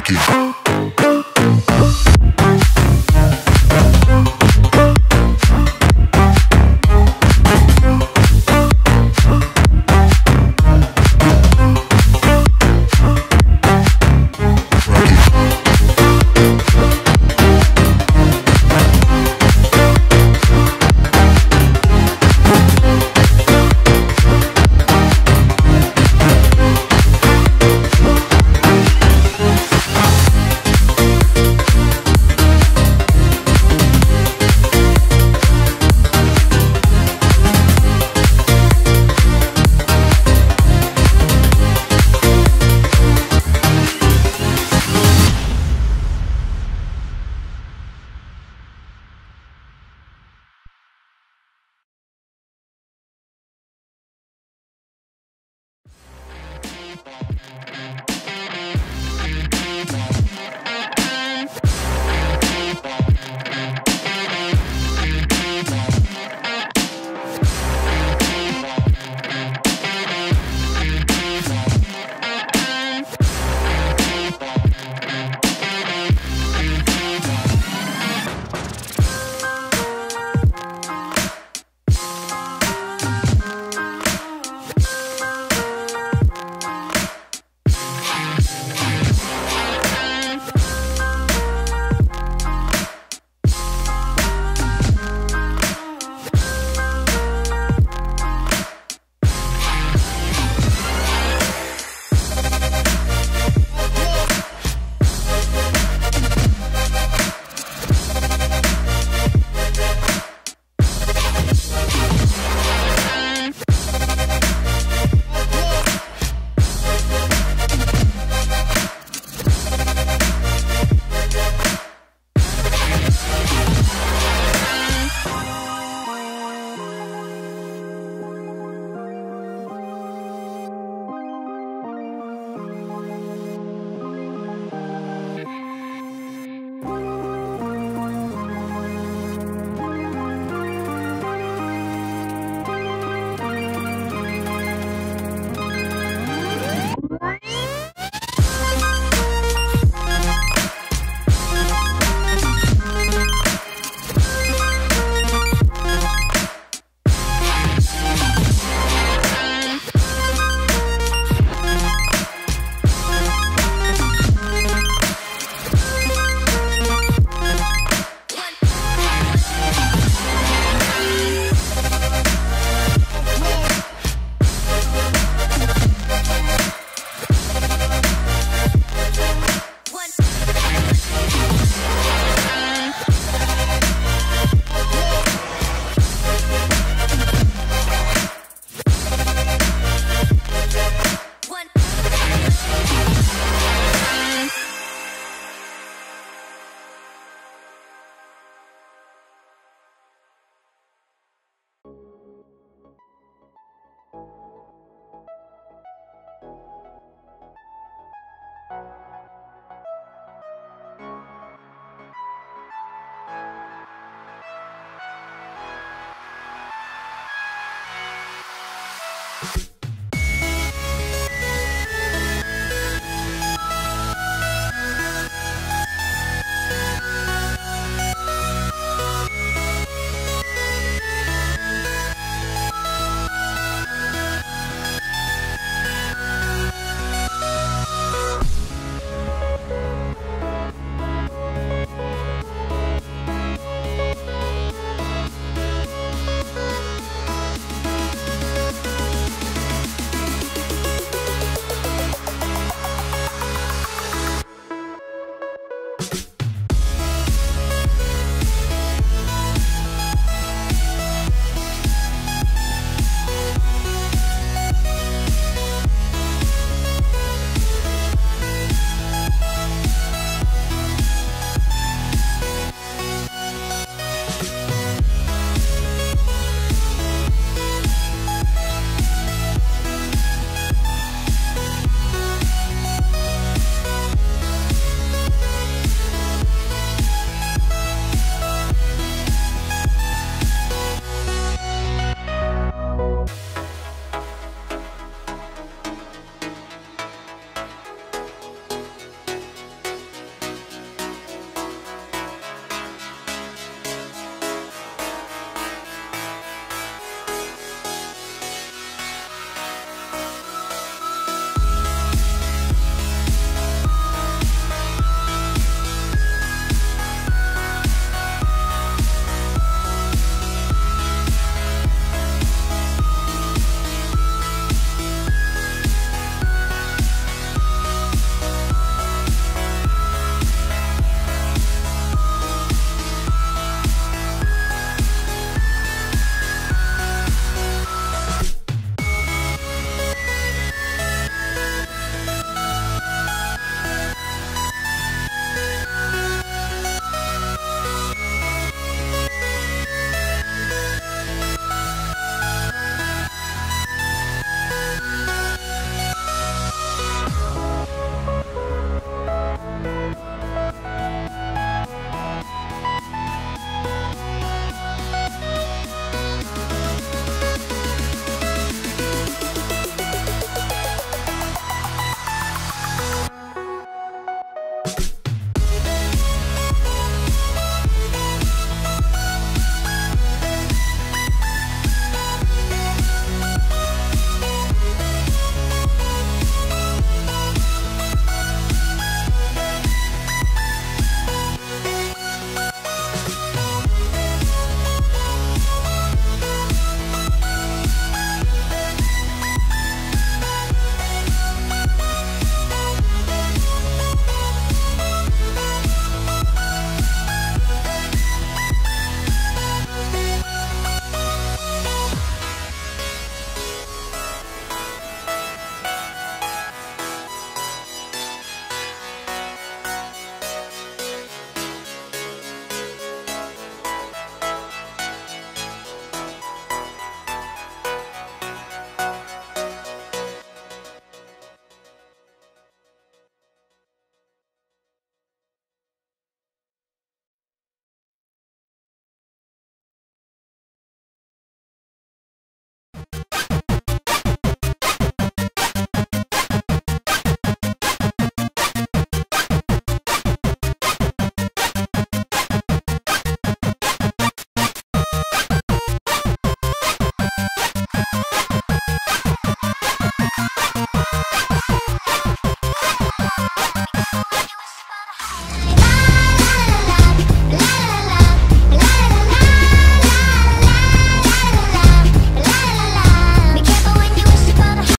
cracking.